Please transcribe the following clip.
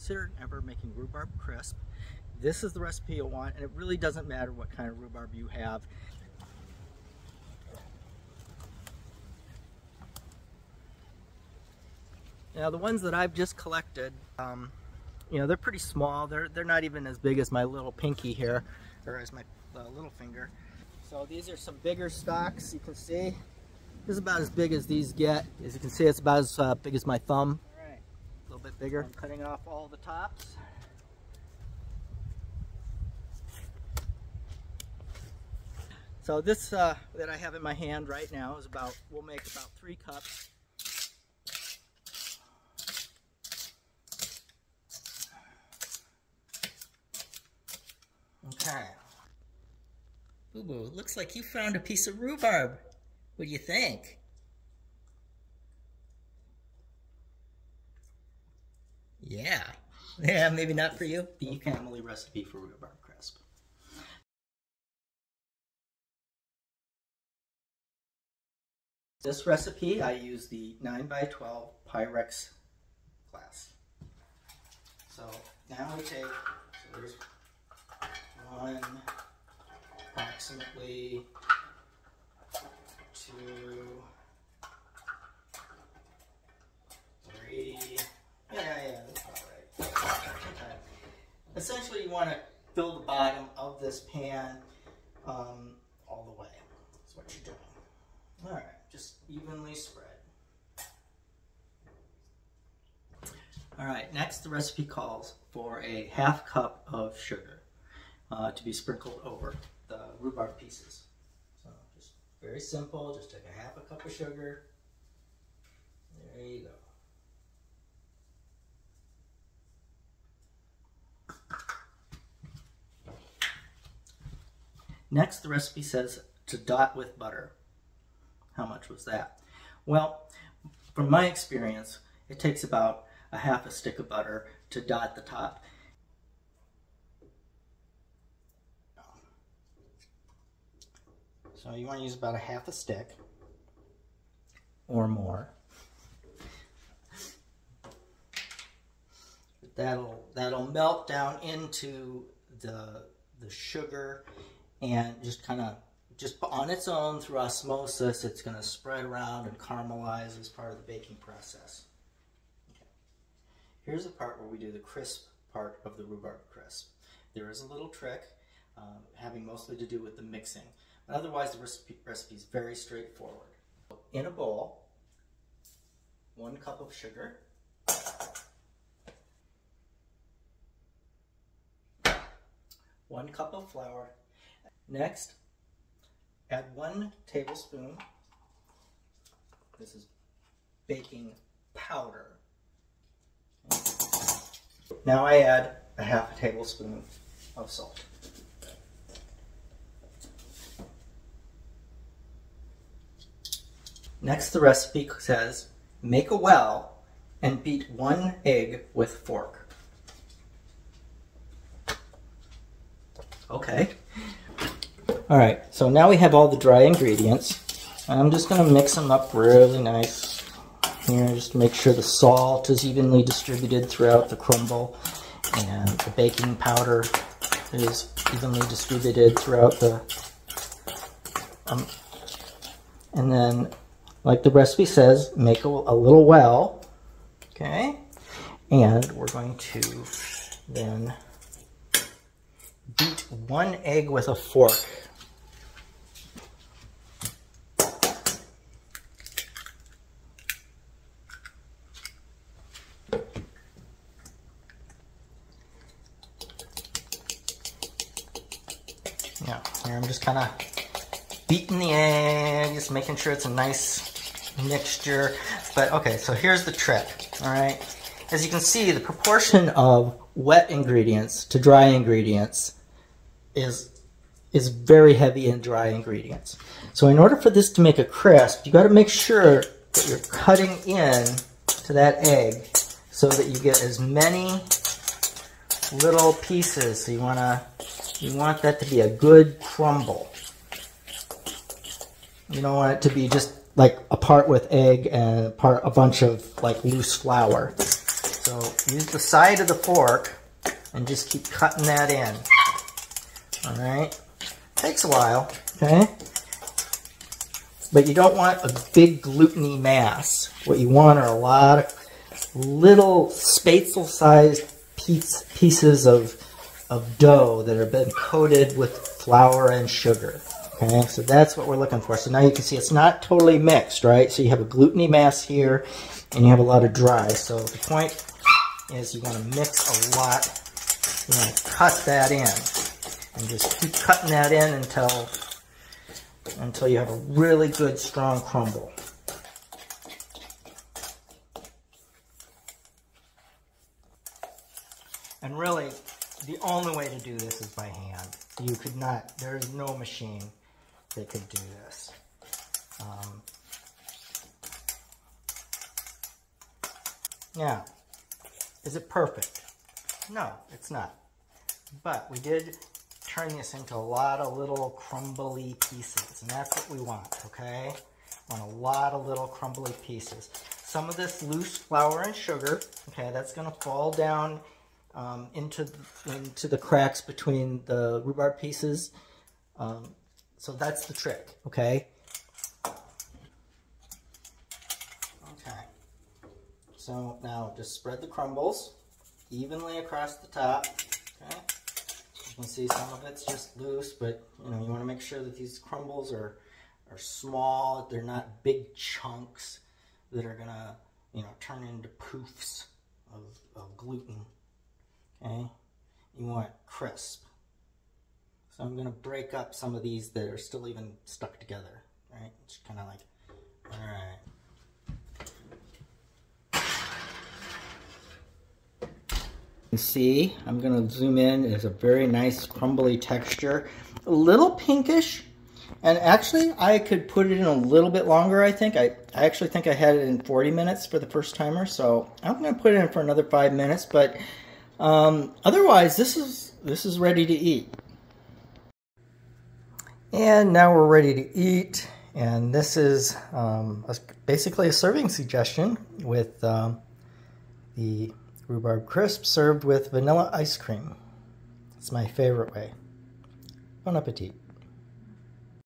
considering ever making rhubarb crisp, this is the recipe you'll want, and it really doesn't matter what kind of rhubarb you have. Now the ones that I've just collected, um, you know, they're pretty small. They're, they're not even as big as my little pinky here, or as my uh, little finger. So these are some bigger stalks, you can see. This is about as big as these get. As you can see, it's about as uh, big as my thumb. A little bit bigger. I'm cutting off all the tops. So this uh, that I have in my hand right now is about, we'll make about three cups. Okay. Boo Boo, looks like you found a piece of rhubarb. What do you think? Yeah. Yeah, maybe not for you. The family recipe for rhubarb crisp. This recipe, I use the 9x12 Pyrex glass. So now we take, so there's one, approximately two, three, yeah, yeah, that's about right. Okay. Essentially, you want to fill the bottom of this pan um, all the way. That's what you're doing. All right, just evenly spread. All right, next the recipe calls for a half cup of sugar uh, to be sprinkled over the rhubarb pieces. So just very simple, just take a half a cup of sugar. There you go. Next, the recipe says to dot with butter. How much was that? Well, from my experience, it takes about a half a stick of butter to dot the top. So you want to use about a half a stick or more. That'll that'll melt down into the the sugar and just kind of just on its own through osmosis it's going to spread around and caramelize as part of the baking process. Okay. Here's the part where we do the crisp part of the rhubarb crisp. There is a little trick um, having mostly to do with the mixing. But otherwise the recipe, recipe is very straightforward. In a bowl, one cup of sugar, one cup of flour. Next, add one tablespoon, this is baking powder. Now I add a half a tablespoon of salt. Next, the recipe says, make a well and beat one egg with fork. Okay. All right, so now we have all the dry ingredients. And I'm just gonna mix them up really nice here, just to make sure the salt is evenly distributed throughout the crumble and the baking powder is evenly distributed throughout the, um, and then like the recipe says, make a, a little well, okay? And we're going to then beat one egg with a fork. Yeah, here I'm just kind of beating the egg, just making sure it's a nice mixture. But okay, so here's the trick, all right? As you can see, the proportion of wet ingredients to dry ingredients is, is very heavy in dry ingredients. So in order for this to make a crisp, you gotta make sure that you're cutting in to that egg so that you get as many little pieces. So you wanna, you want that to be a good crumble. You don't want it to be just like a part with egg and a part a bunch of like loose flour. So use the side of the fork and just keep cutting that in. All right. Takes a while, okay? But you don't want a big gluteny mass. What you want are a lot of little spätzle-sized piece, pieces of, of dough that have been coated with flour and sugar. Okay, so that's what we're looking for. So now you can see it's not totally mixed, right? So you have a gluteny mass here, and you have a lot of dry. So the point is you want to mix a lot. You want to cut that in, and just keep cutting that in until until you have a really good strong crumble. And really, the only way to do this is by hand. You could not, there is no machine that could do this. Um, now, is it perfect? No, it's not. But we did turn this into a lot of little crumbly pieces, and that's what we want, okay? Want a lot of little crumbly pieces. Some of this loose flour and sugar, okay, that's gonna fall down um, into, the, into the cracks between the rhubarb pieces. Um, so that's the trick, okay? Okay. So now just spread the crumbles evenly across the top, okay? You can see some of it's just loose, but you know, you want to make sure that these crumbles are, are small, they're not big chunks that are gonna, you know, turn into poofs of, of gluten. Okay? You want crisp. So I'm gonna break up some of these that are still even stuck together, right? It's kind of like, all right. You see, I'm gonna zoom in. It's a very nice crumbly texture. A little pinkish, and actually I could put it in a little bit longer, I think. I, I actually think I had it in 40 minutes for the first timer, so I'm gonna put it in for another five minutes, but um, otherwise this is, this is ready to eat. And now we're ready to eat, and this is um, a, basically a serving suggestion with um, the rhubarb crisp served with vanilla ice cream. It's my favorite way. Bon appetit.